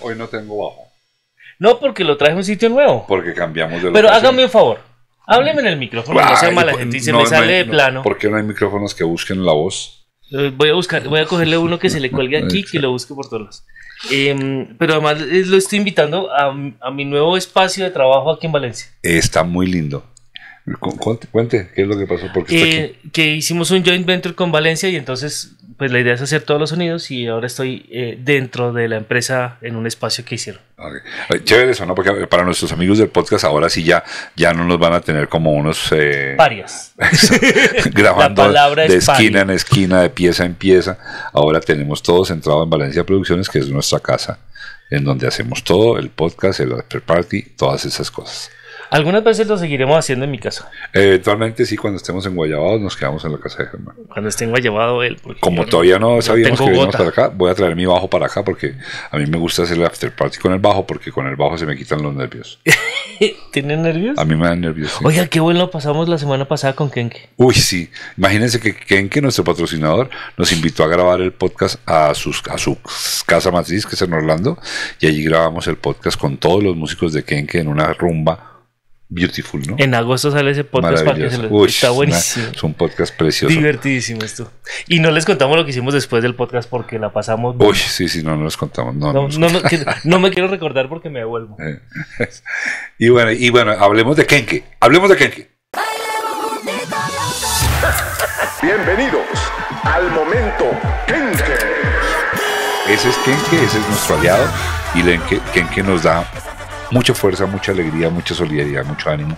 Hoy no tengo bajo. No, porque lo traje a un sitio nuevo. Porque cambiamos de Pero locación. hágame un favor. Hábleme en el micrófono, no sea mala gente y se no, me sale de no, plano. ¿Por qué no hay micrófonos que busquen la voz? Eh, Voy a buscar, voy a cogerle uno que se le cuelgue aquí que lo busque por todos lados. Em, pero además eh, lo estoy invitando a, a mi nuevo espacio de trabajo aquí en Valencia. Está muy lindo. Cu- Cuente, cuente, ¿qué es lo que pasó? Porque. Eh, que hicimos un joint venture con Valencia y entonces pues la idea es hacer todos los sonidos y ahora estoy eh, dentro de la empresa en un espacio que hicieron. Ok. Ay, Chévere eso, ¿no? Porque para nuestros amigos del podcast ahora sí ya, ya no nos van a tener como unos eh, Varias. grabando La palabra de es esquina en esquina, de pieza en pieza. Ahora tenemos todo centrado en Valencia Producciones, que es nuestra casa, en donde hacemos todo, el podcast, el after party, todas esas cosas. Algunas veces lo seguiremos haciendo en mi casa. Eventualmente sí, cuando estemos en Guayabados nos quedamos en la casa de Germán. Cuando esté llevado él. porque Como no- todavía no yo sabíamos que veníamos para acá, voy a traer mi bajo para acá porque a mí me gusta hacer el after party con el bajo porque con el bajo se me quitan los nervios. ¿Tienen nervios? A mí me dan nervios. sí. Oiga, qué bueno pasamos la semana pasada con Kenke. Uy, sí. Imagínense que Kenke, nuestro patrocinador, nos invitó a grabar el podcast a, sus, a su casa matriz, que es en Orlando, y allí grabamos el podcast con todos los músicos de Kenke en una rumba beautiful, ¿no? En agosto sale ese podcast para que se lo... Uy, Está una- buenísimo. es un podcast precioso. Divertidísimo esto. Y no les contamos lo que hicimos después del podcast porque la pasamos. Uy, sí, sí, no, no nos contamos. No, no no, nos no, no, que- no me quiero recordar porque me devuelvo. Eh, y bueno, y bueno, hablemos de Kenke. Hablemos de Kenke. Bienvenidos al momento Kenke. Ese es Kenke, ese es nuestro aliado. Y Kenke nos da mucha fuerza, mucha alegría, mucha solidaridad, mucho ánimo.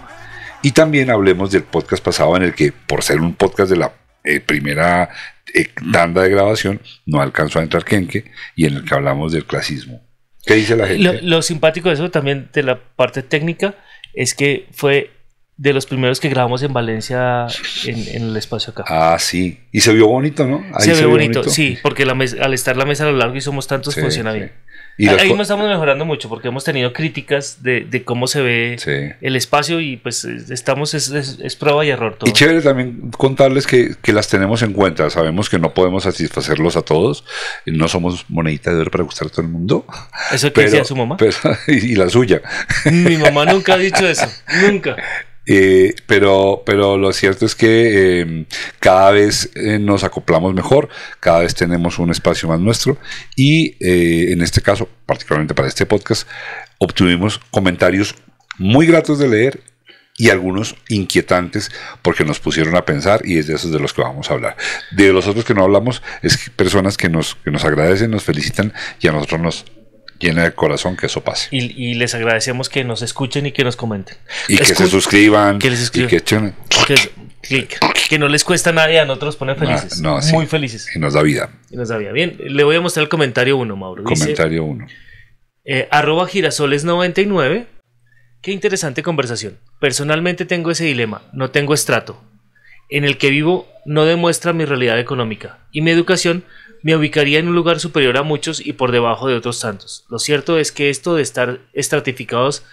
Y también hablemos del podcast pasado en el que, por ser un podcast de la eh, primera eh, tanda de grabación, no alcanzó a entrar Kenke y en el que hablamos del clasismo. ¿Qué dice la gente? lo simpático de eso también de la parte técnica es que fue de los primeros que grabamos en Valencia en, en el espacio acá. Ah, sí. Y se vio bonito, ¿no? Ahí se ve bonito, sí, porque la al estar la mesa a lo largo y somos tantos Sí, funciona sí. bien. Y las Ahí no estamos mejorando mucho porque hemos tenido críticas de, de cómo se ve Sí. el espacio y pues es- estamos, es, es- es prueba y error todo. Y chévere también contarles que, que las tenemos en cuenta. Sabemos que no podemos satisfacerlos a todos. No somos monedita de oro para gustar a todo el mundo. Eso que decía su mamá. pero- y, y la suya. Mi mamá nunca ha dicho eso, nunca. Eh, pero, pero lo cierto es que eh, cada vez eh, nos acoplamos mejor, cada vez tenemos un espacio más nuestro y eh, en este caso, particularmente para este podcast, obtuvimos comentarios muy gratos de leer y algunos inquietantes porque nos pusieron a pensar y es de esos de los que vamos a hablar. De los otros que no hablamos es personas que nos, que nos agradecen, nos felicitan y a nosotros nos llena el corazón que eso pase. Y, y les agradecemos que nos escuchen y que nos comenten. Y que se suscriban que les y escriban. que que, que- no les cuesta nada y a nosotros nos ponen felices. No, sí. Muy felices. y nos da vida. Y nos da bien. Bien, le voy a mostrar el comentario uno, Mauro. Dice, Comentario 1. eh, arroba girasoles99. Qué interesante conversación. Personalmente tengo ese dilema. No tengo estrato. En el que vivo no demuestra mi realidad económica. Y mi educación me ubicaría en un lugar superior a muchos y por debajo de otros tantos. Lo cierto es que esto de estar estratificados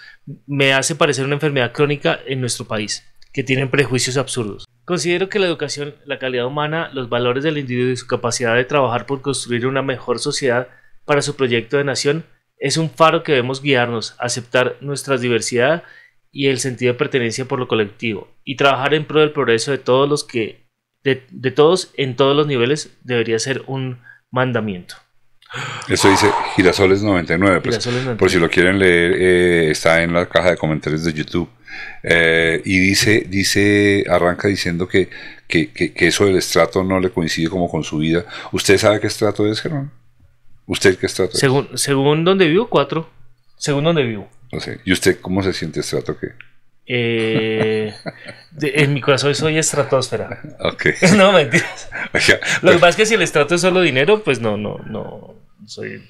me hace parecer una enfermedad crónica en nuestro país, que tienen prejuicios absurdos. Considero que la educación, la calidad humana, los valores del individuo y su capacidad de trabajar por construir una mejor sociedad para su proyecto de nación es un faro que debemos guiarnos, aceptar nuestra diversidad y el sentido de pertenencia por lo colectivo y trabajar en pro del progreso de todos los que de, de todos en todos los niveles debería ser un mandamiento. Eso dice Girasoles 99. pues, Girasoles 99. Por si lo quieren leer, eh, está en la caja de comentarios de YouTube. Eh, y dice, dice, arranca diciendo que, que, que- que eso del estrato no le coincide como con su vida. ¿Usted sabe qué estrato es, Germán? ¿Usted qué estrato es? Según, según donde vivo, cuatro. Según donde vivo. No sé. ¿Y usted cómo se siente estrato qué? Eh, de- en mi corazón soy estratosfera. Ok. no, mentiras. Lo que pasa es que si el estrato es solo dinero, pues no, no, no. Soy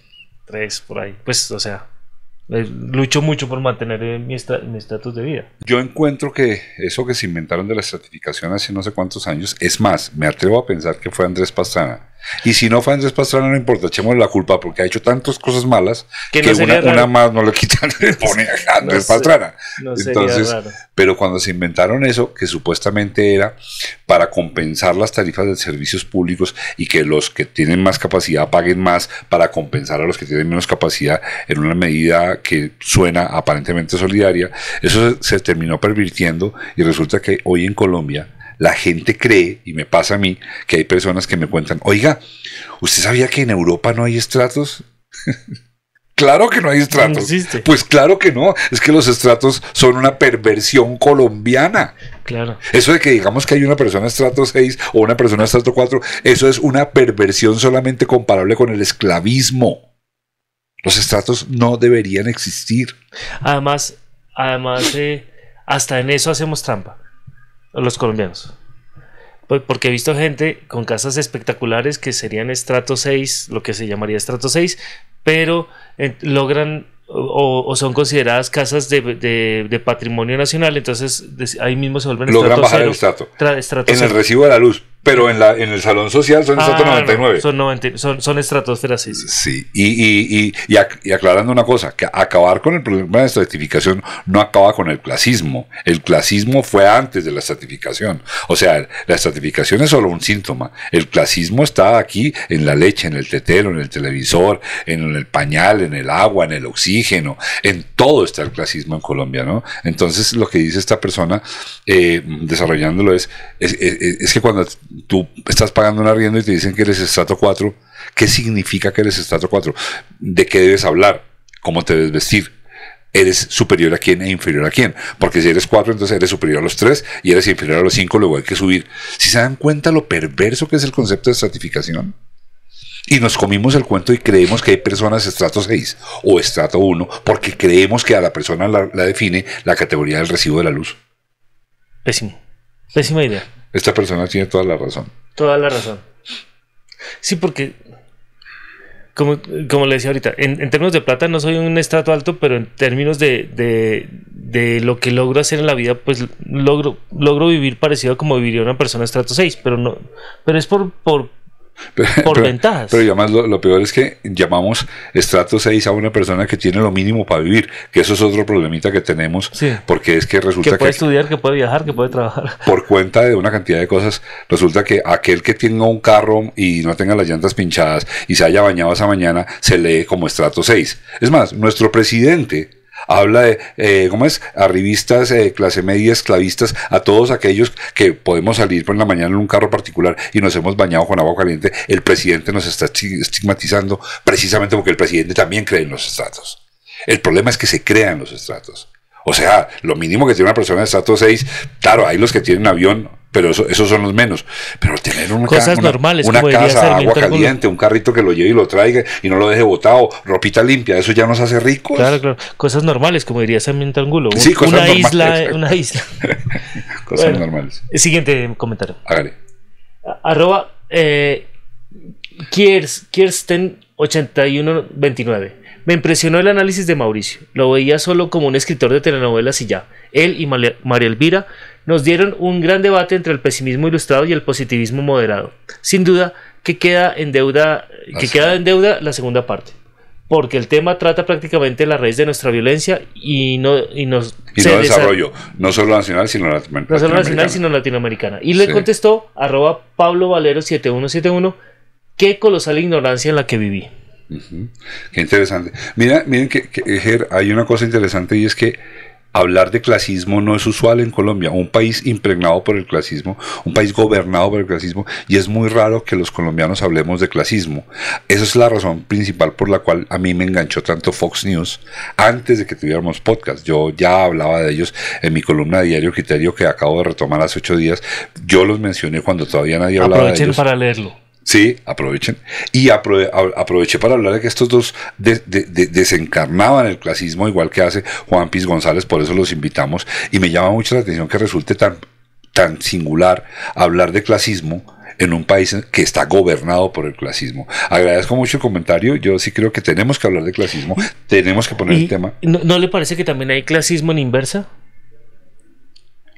tres por ahí. Pues, o sea, eh, lucho mucho por mantener eh, mi estatus de vida. Yo encuentro que eso que se inventaron de la estratificación hace no sé cuántos años, es más, me atrevo a pensar que fue Andrés Pastrana Y si no fue Andrés Pastrana, no importa, echémosle la culpa porque ha hecho tantas cosas malas Que no sería una, una más no le quitan y le pone a Andrés No sé- Pastrana. no sería Entonces, raro. pero cuando se inventaron eso, que supuestamente era para compensar las tarifas de servicios públicos y que los que tienen más capacidad paguen más para compensar a los que tienen menos capacidad en una medida que suena aparentemente solidaria, eso se, se terminó pervirtiendo y resulta que hoy en Colombia la gente cree, y me pasa a mí, que hay personas que me cuentan, oiga, ¿usted sabía que en Europa no hay estratos? Claro que no hay estratos. No existe. Pues claro que no. Es que los estratos son una perversión colombiana. Claro. Eso de que digamos que hay una persona estrato 6 o una persona estrato 4, eso es una perversión solamente comparable con el esclavismo. Los estratos no deberían existir. Además, además eh, hasta en eso hacemos trampa, los colombianos. Porque he visto gente con casas espectaculares que serían estrato 6, lo que se llamaría estrato 6, pero eh, logran o, o son consideradas casas de, de- de patrimonio nacional, entonces ahí mismo se vuelven Logran bajar cero, el estrato. tra- estrato En el recibo de la luz, pero en, la, en el salón social son Ah, no, 99. son, 90 son, son estratosfera 6. Sí, y, y, y, y ac- y aclarando una cosa, que acabar con el problema de estratificación no acaba con el clasismo. El clasismo fue antes de la estratificación. O sea, la estratificación es solo un síntoma. El clasismo está aquí en la leche, en el tetero, en el televisor, en el pañal, en el agua, en el oxígeno. En todo está el clasismo en Colombia, ¿no? Entonces, lo que dice esta persona, eh, desarrollándolo, es, es, es- es que cuando tú estás pagando un arriendo y te dicen que eres estrato 4, ¿qué significa que eres estrato 4? ¿De qué debes hablar? ¿Cómo te debes vestir? ¿Eres superior a quién e inferior a quién? Porque si eres 4, entonces eres superior a los 3 y eres inferior a los 5, luego hay que subir. Si se dan cuenta lo perverso que es el concepto de estratificación? Y nos comimos el cuento y creemos que hay personas estrato 6 o estrato 1 porque creemos que a la persona la, la define la categoría del recibo de la luz. Pésimo. Pésima idea. Esta persona tiene toda la razón. Toda la razón. Sí, porque, como, como le decía ahorita, en, en términos de plata no soy un estrato alto, pero en términos de, de, de lo que logro hacer en la vida, pues logro, logro vivir parecido a como viviría una persona estrato 6, pero no, pero es por, por, Por ventajas. Pero además lo, lo peor es que llamamos estrato 6 a una persona que tiene lo mínimo para vivir, que eso es otro problemita que tenemos, Sí. porque es que que resulta puede que estudiar, que puede viajar, que puede trabajar. por cuenta de una cantidad de cosas, resulta que aquel que tenga un carro y no tenga las llantas pinchadas y se haya bañado esa mañana, se lee como estrato 6. Es más, nuestro presidente habla de, eh, ¿cómo es? Arribistas, eh, clase media, esclavistas, a todos aquellos que podemos salir por la mañana en un carro particular y nos hemos bañado con agua caliente. El presidente nos está esti- estigmatizando precisamente porque el presidente también cree en los estratos. El problema es que se crean los estratos. O sea, lo mínimo que tiene una persona de estrato 6, claro, hay los que tienen avión, pero eso- esos son los menos. Pero tener una, Cosas una- normales, una casa, agua caliente, un carrito que lo lleve y lo traiga y no lo deje botado, ropita limpia, eso ya nos hace ricos. Claro, claro. Cosas normales, como diría Sarmiento Angulo. Un- Sí, cosas una normales, isla, una isla. Cosas Bueno. normales. Siguiente comentario. Hágale. Arroba eh, Kiers- Kiersten8129. Me impresionó el análisis de Mauricio. Lo veía solo como un escritor de telenovelas y ya. Él y María Elvira nos dieron un gran debate entre el pesimismo ilustrado y el positivismo moderado. Sin duda que queda en deuda, que queda en deuda la segunda parte. Porque el tema trata prácticamente la raíz de nuestra violencia y no y nos Y no desa- desarrollo, no solo nacional, sino lat- no solo nacional, sino latinoamericana. Y le Sí. contestó arroba Pablo Valero 7171, qué colosal ignorancia en la que viví. Qué interesante. Mira, miren que, que, Ger, hay una cosa interesante y es que hablar de clasismo no es usual en Colombia, un país impregnado por el clasismo, un país gobernado por el clasismo, y es muy raro que los colombianos hablemos de clasismo. Esa es la razón principal por la cual a mí me enganchó tanto Fox News antes de que tuviéramos podcast. Yo ya hablaba de ellos en mi columna de Diario Criterio que acabo de retomar hace ocho días. Yo los mencioné cuando todavía nadie hablaba de Aprovechen ellos. para leerlo. Sí, aprovechen. Y aprove- aproveché para hablar de que estos dos de- de- de- desencarnaban el clasismo, igual que hace Juan Piz González, por eso los invitamos. Y me llama mucho la atención que resulte tan, tan singular hablar de clasismo en un país que está gobernado por el clasismo. Agradezco mucho el comentario. Yo sí creo que tenemos que hablar de clasismo, tenemos que poner el tema. ¿no, no le parece que también hay clasismo en inversa?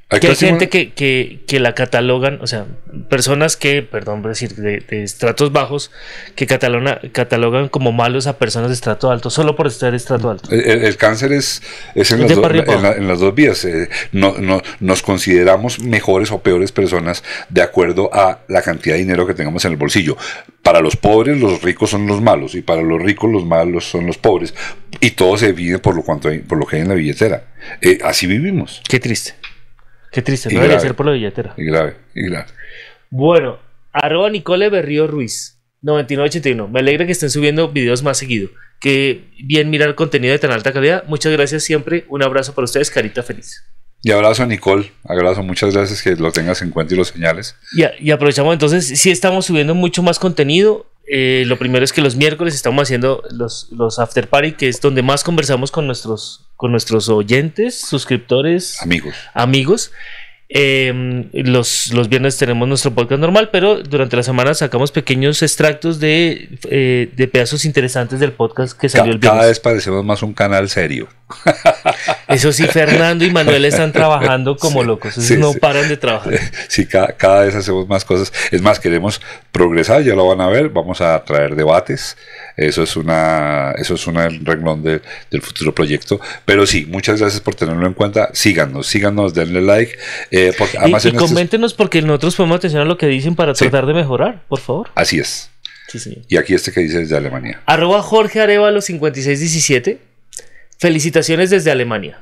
¿Hay Que hay clasismo? gente que, que, que la catalogan, o sea, personas que, perdón, por decir, de, de estratos bajos, que catalona- catalogan como malos a personas de estrato alto solo por estar de estrato alto. El, cáncer es, es en, Es las de do- para arriba en para la- en las dos vías. eh, no, no- nos consideramos mejores o peores personas de acuerdo a la cantidad de dinero que tengamos en el bolsillo. Para los pobres, los ricos son los malos, y para los ricos, los malos son los pobres. Y todo se divide por lo, cuanto hay- por lo que hay en la billetera. Eh, así vivimos. Qué triste. Qué triste, Y no debería grave. ser por la billetera. Y grave, y grave. Bueno, arroba Nicole Berrío Ruiz, 9981. Me alegra que estén subiendo videos más seguido. Que bien mirar contenido de tan alta calidad. Muchas gracias siempre. Un abrazo para ustedes, carita feliz. Y abrazo a Nicole, abrazo, muchas gracias que lo tengas en cuenta y los señales. Y, a- y aprovechamos entonces, sí estamos subiendo mucho más contenido. Eh, lo primero es que los miércoles estamos haciendo los, los after party, que es donde más conversamos con nuestros, con nuestros oyentes, suscriptores, Amigos. amigos. Eh, los, los viernes tenemos nuestro podcast normal, pero durante la semana sacamos pequeños extractos de, eh, de pedazos interesantes del podcast que salió el cada viernes. vez parecemos más un canal serio. Eso sí, Fernando y Manuel están trabajando como Sí, locos. Sí, no sí. paran de trabajar. Sí, cada, cada vez hacemos más cosas. Es más, queremos progresar, ya lo van a ver. Vamos a traer debates. Eso es una, eso es una renglón de- del futuro proyecto. Pero sí, muchas gracias por tenerlo en cuenta. Síganos, síganos, denle like. eh, porque Y, además y estos- coméntenos porque nosotros ponemos atención a lo que dicen para tratar de mejorar, por favor. Así es. Sí. Y aquí este que dice desde Alemania. Arroba Jorge Arevalo 5617. Felicitaciones desde Alemania.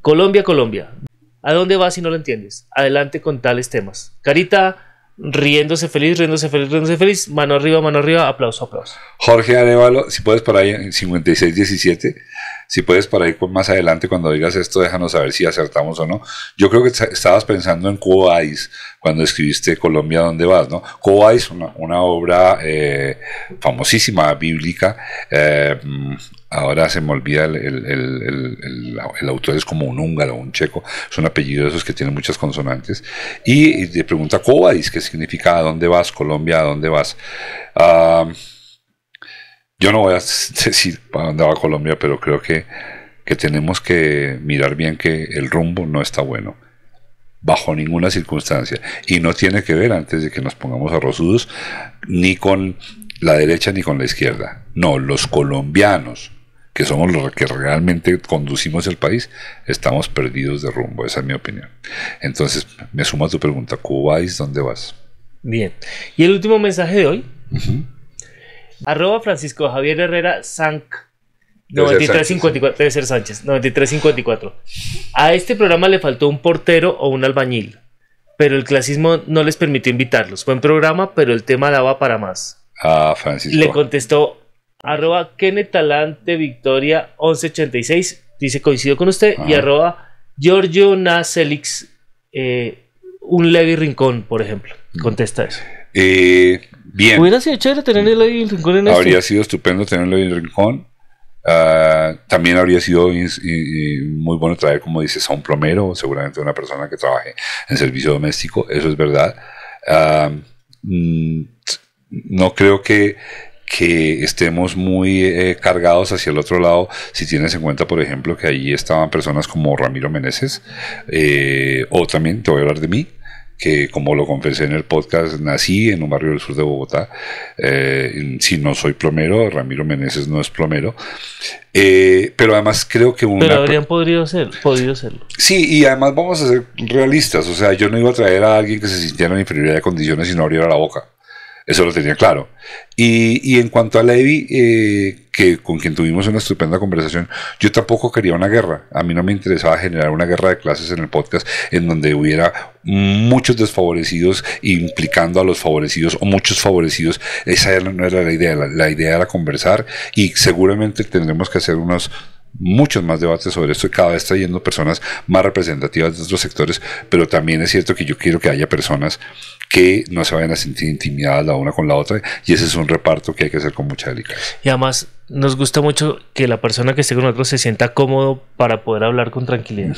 Colombia, Colombia. ¿A dónde vas si no lo entiendes? Adelante con tales temas. Carita riéndose feliz, riéndose feliz, riéndose feliz. Mano arriba, mano arriba. Aplauso, aplauso. Jorge Arevalo, si puedes por ahí en 5617, si puedes por ahí más adelante cuando digas esto, déjanos saber si acertamos o no. Yo creo que estabas pensando en Cobáis cuando escribiste Colombia, ¿dónde vas? ¿no? Cobáis, una, obra eh, famosísima, bíblica. eh, ahora se me olvida el, el- el- autor, es como un húngaro, un checo, es un apellido de esos que tiene muchas consonantes. Y, te pregunta Cobáis, ¿qué significa? ¿A dónde vas? Colombia, ¿a dónde vas? Yo no voy a decir para dónde va Colombia, pero creo que, que tenemos que mirar bien que el rumbo no está bueno, bajo ninguna circunstancia. Y no tiene que ver, antes de que nos pongamos arrozudos, ni con la derecha ni con la izquierda. No, los colombianos, que somos los que realmente conducimos el país, estamos perdidos de rumbo. Esa es mi opinión. Entonces, me sumo a tu pregunta, ¿Cubáis dónde vas? Bien. Y el último mensaje de hoy. Arroba Francisco Javier Herrera Sanc. Debe ser 9354, debe ser Sánchez, 9354. A este programa le faltó un portero o un albañil, pero el clasismo no les permitió invitarlos. Buen programa, pero el tema daba para más. Ah, Francisco. Le contestó arroba Kenneth Talante Victoria 1186, dice coincido con usted, y Ajá. arroba Giorgio Nacelix, eh, un Levi Rincón, por ejemplo. Contesta eso. Eh, bien. Hubiera sido chévere tener el Levi Rincón en esto. Habría sido estupendo tenerlo en el rincón. Ah, también habría sido ins- y- y muy bueno traer, como dices, a un plomero, seguramente una persona que trabaje en servicio doméstico, eso es verdad. Ah, mm, no creo que, que estemos muy eh, cargados hacia el otro lado si tienes en cuenta, por ejemplo, que allí estaban personas como Ramiro Meneses, eh, o también te voy a hablar de mí, que como lo confesé en el podcast, nací en un barrio del sur de Bogotá. Eh, si no soy plomero, Ramiro Meneses no es plomero. Eh, pero además creo que una... Pero habrían podido ser, podido serlo. Sí, y además vamos a ser realistas. O sea, yo no iba a traer a alguien que se sintiera en inferioridad de condiciones y no abriera la boca. Eso lo tenía claro. Y, y en cuanto a Levi, eh, que con quien tuvimos una estupenda conversación, yo tampoco quería una guerra. A mí no me interesaba generar una guerra de clases en el podcast en donde hubiera muchos desfavorecidos implicando a los favorecidos o muchos favorecidos. Esa no era la idea. La, la idea era conversar y seguramente tendremos que hacer unos muchos más debates sobre esto y cada vez trayendo personas más representativas de otros sectores, pero también es cierto que yo quiero que haya personas que no se vayan a sentir intimidadas la una con la otra y ese es un reparto que hay que hacer con mucha delicadeza. Y además nos gusta mucho que la persona que esté con nosotros se sienta cómodo para poder hablar con tranquilidad.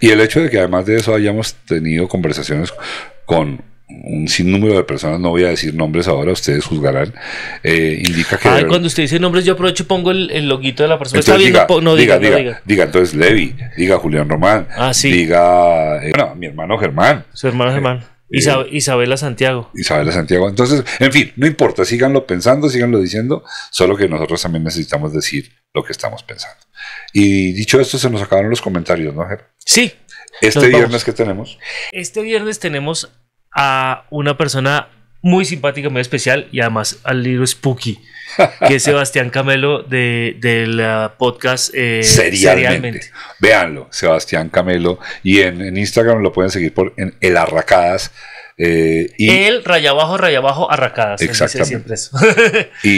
Y el hecho de que además de eso hayamos tenido conversaciones con un sinnúmero de personas, no voy a decir nombres ahora, ustedes juzgarán, eh, indica que... Ay, cuando usted dice nombres, yo aprovecho y pongo el, el loguito de la persona. Está Entonces diga, no diga, diga, no diga. diga, entonces Levi, diga Julián Román, Ah, sí. diga, eh, bueno, mi hermano Germán, Su hermano Germán. Isa- Isabela Santiago. Isabela Santiago. Entonces, en fin, no importa, síganlo pensando, síganlo diciendo, solo que nosotros también necesitamos decir lo que estamos pensando. Y dicho esto, se nos acabaron los comentarios, ¿no, Ger? Sí, Este viernes que tenemos, este viernes tenemos a una persona muy simpática, muy especial y además al libro Spooky, que es Sebastián Camelo de, del podcast eh, serialmente. Véanlo, Sebastián Camelo. Y en, en Instagram lo pueden seguir por en El Arracadas. Eh, y, Él, raya abajo, raya abajo, arracadas. Exactamente. eso. y,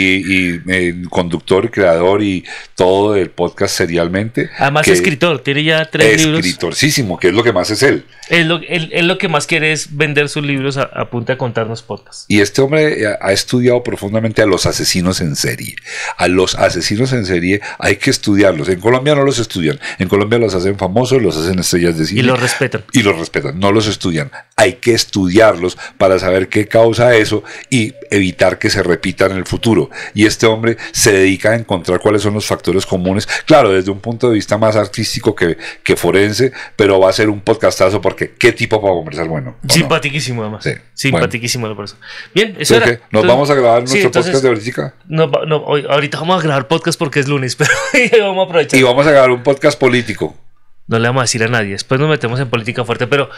y, eh, conductor, creador y todo del podcast serialmente. Además, escritor, tiene ya tres libros. Escritorcísimo, que es lo que más es él. Él lo, él- él lo que más quiere es vender sus libros a, a punta de contarnos podcasts. Y este hombre ha- ha estudiado profundamente a los asesinos en serie. A los asesinos en serie hay que estudiarlos. En Colombia no los estudian. En Colombia los hacen famosos, los hacen estrellas de cine. Y lo respetan. y los respetan, no los estudian. Hay que para saber qué causa eso y evitar que se repita en el futuro. Y este hombre se dedica a encontrar cuáles son los factores comunes, claro, desde un punto de vista más artístico que, que forense, pero va a ser un podcastazo porque qué tipo para conversar bueno. Simpatiquísimo, además. Sí, Simpatiquísimo la persona. Bien, eso era. ¿Nos Entonces- vamos a grabar Sí, nuestro entonces, podcast de ahorita? no, hoy- ahorita vamos a grabar podcast porque es lunes, pero vamos a aprovechar. Y vamos a grabar un podcast político. No le vamos a decir a nadie. Después nos metemos en política fuerte, pero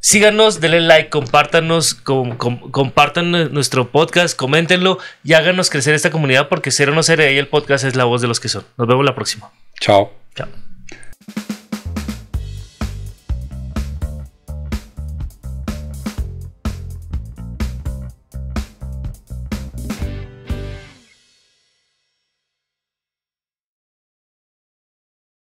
síganos, denle like, compártanos, com- com- compartan nu- nuestro podcast, coméntenlo y háganos crecer esta comunidad porque Cero No Seré y el podcast es la voz de los que son. Nos vemos la próxima. Chao. Chao.